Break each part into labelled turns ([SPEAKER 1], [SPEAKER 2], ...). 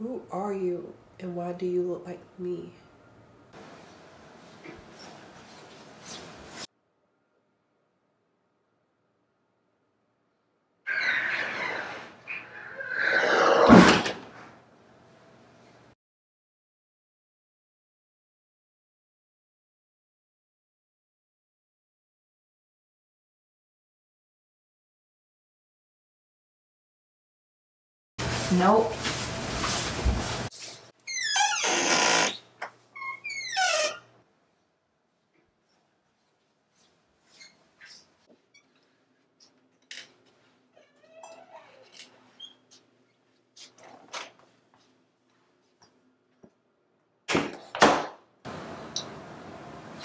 [SPEAKER 1] Who are you and why do you look like me?
[SPEAKER 2] Nope.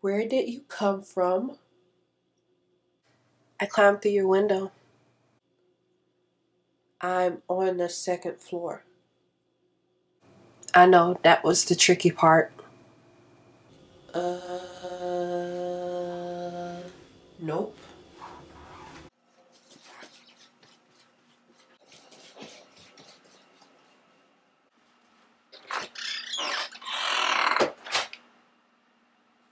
[SPEAKER 1] Where did you come from? I climbed through your window. I'm on the second floor. I know that was the tricky part. Uh, nope.